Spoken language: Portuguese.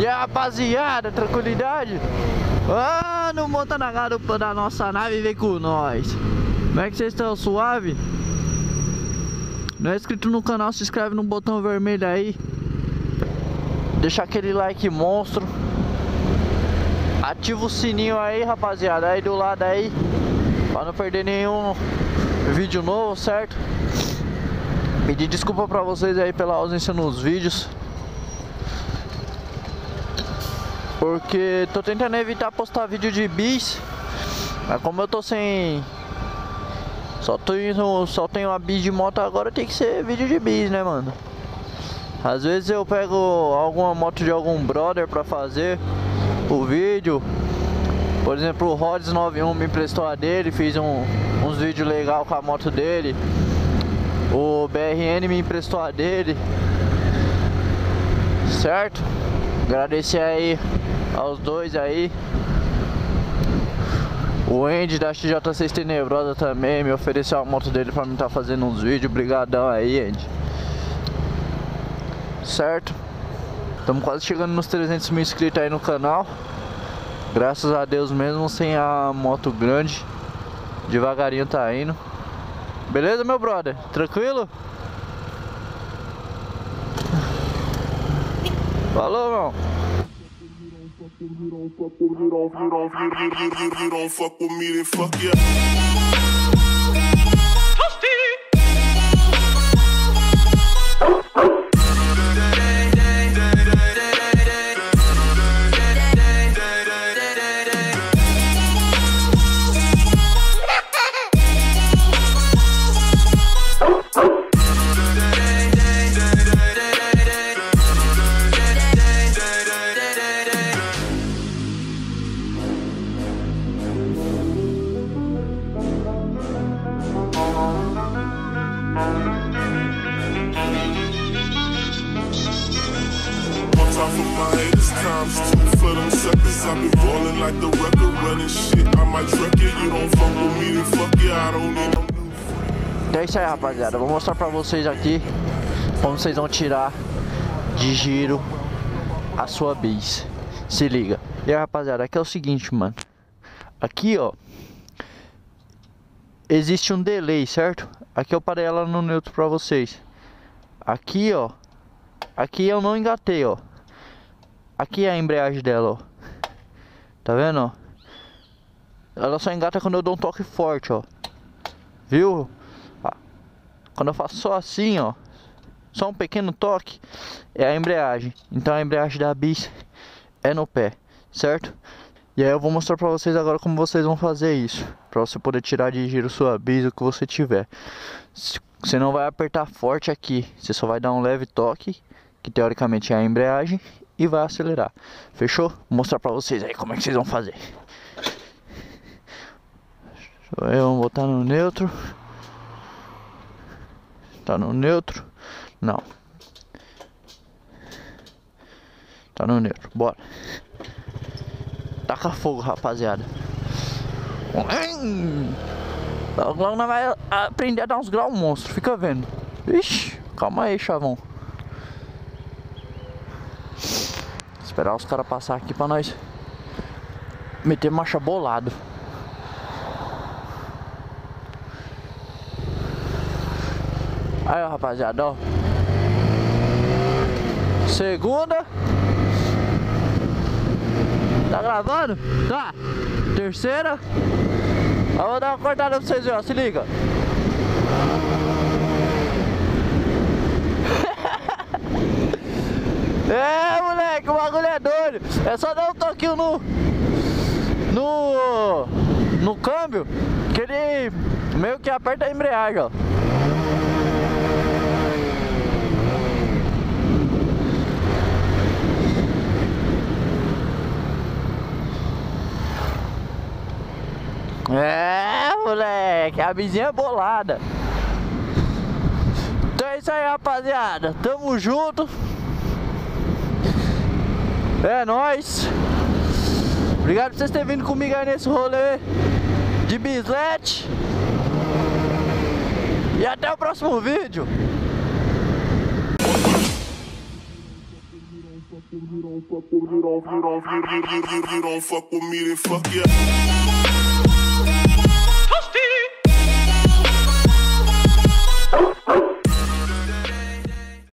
E aí, rapaziada, tranquilidade? Ah, não monta na garupa da nossa nave e vem com nós. Como é que vocês estão? Suave? Não é inscrito no canal, se inscreve no botão vermelho aí. Deixa aquele like monstro. Ativa o sininho aí, rapaziada, aí do lado aí. Pra não perder nenhum vídeo novo, certo? Pedir desculpa pra vocês aí pela ausência nos vídeos. Porque tô tentando evitar postar vídeo de bis. Mas como eu tô sem. Só tenho, só tenho a bis de moto agora, tem que ser vídeo de bis, né, mano? Às vezes eu pego alguma moto de algum brother pra fazer o vídeo. Por exemplo, o Rods 91 me emprestou a dele, fiz um, uns vídeos legal com a moto dele. O BRN me emprestou a dele. Certo? Agradecer aí aos dois aí. O Andy da XJ6 Tenebrosa também me ofereceu a moto dele pra mim estar tá fazendo uns vídeos. Obrigadão aí, Andy. Certo? Estamos quase chegando nos 300 mil inscritos aí no canal. Graças a Deus mesmo sem a moto grande. Devagarinho tá indo. Beleza, meu brother? Tranquilo? Falou, irmão. fuck with me, then fuck. Então é isso aí rapaziada, vou mostrar pra vocês aqui como vocês vão tirar de giro a sua bis. Se liga. E aí rapaziada, aqui é o seguinte, mano. Aqui ó, existe um delay, certo? Aqui eu parei ela no neutro pra vocês. Aqui ó, aqui eu não engatei ó. Aqui é a embreagem dela ó. Tá vendo? Ela só engata quando eu dou um toque forte ó. Viu? Quando eu faço só assim, ó, só um pequeno toque, é a embreagem. Então a embreagem da bis é no pé, certo? E aí eu vou mostrar pra vocês agora como vocês vão fazer isso. Pra você poder tirar de giro sua bis, o que você tiver. Você não vai apertar forte aqui, você só vai dar um leve toque, que teoricamente é a embreagem, e vai acelerar. Fechou? Vou mostrar pra vocês aí como é que vocês vão fazer. Eu vou botar no neutro. Tá no neutro? Não. Tá no neutro. Bora. Taca fogo, rapaziada. Logo, logo nós vai aprender a dar uns graus monstro. Fica vendo. Ixi, calma aí, chavão. Esperar os caras passar aqui pra nós meter marcha bolado. Aí, ó, rapaziada, ó. Segunda. Tá gravando? Tá. Terceira. Eu vou dar uma cortada pra vocês, ó. Se liga. é, moleque, o bagulho é doido. É só dar um toquinho no... No... No câmbio. Que ele meio que aperta a embreagem, ó. É, moleque, a vizinha é bolada. Então é isso aí, rapaziada. Tamo junto. É nóis. Obrigado por vocês terem vindo comigo aí nesse rolê de bislete. E até o próximo vídeo.